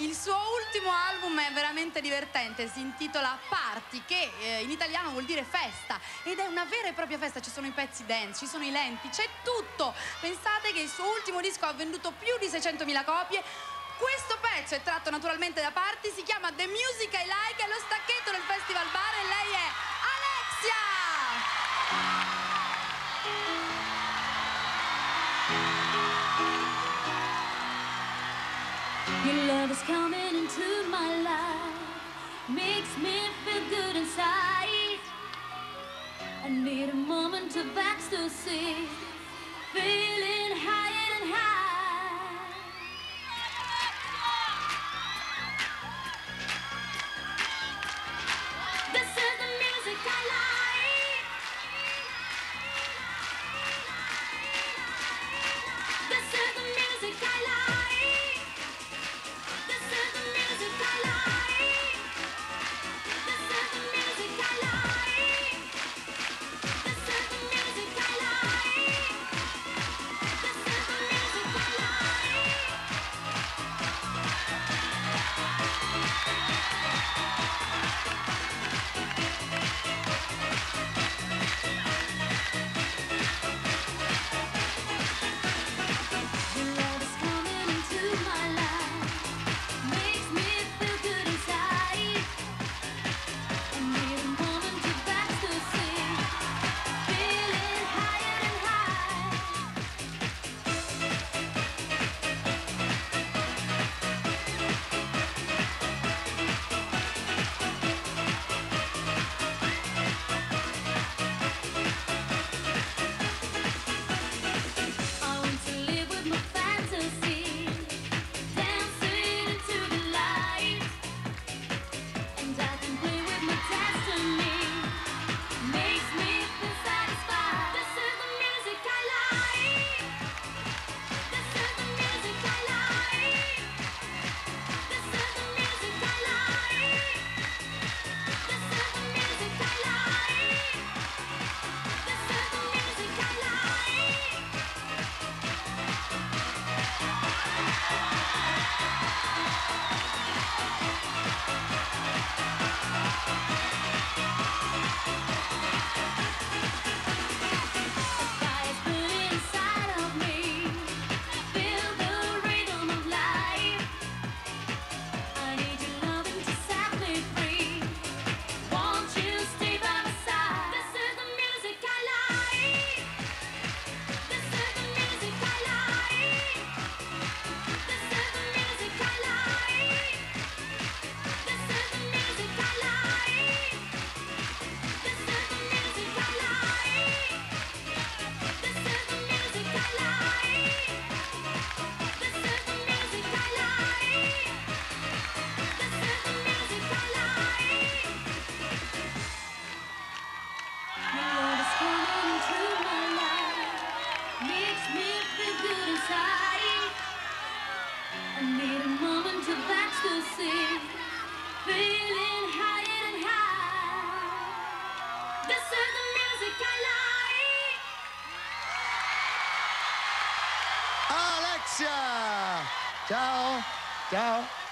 Il suo ultimo album è veramente divertente, si intitola Party, che eh, in italiano vuol dire festa ed è una vera e propria festa, ci sono i pezzi dance, ci sono i lenti, c'è tutto. Pensate che il suo ultimo disco ha venduto più di 600.000 copie. Questo pezzo è tratto naturalmente da Party, si chiama The Music I Like, è lo stacchetto del Festival Bar e lei è Alexia! Your love is coming into my life, makes me feel good inside. I need a moment of ecstasy, inside. I need a moment of ecstasy, feeling higher and high. This is the music I like. Alexia! Ciao! Ciao!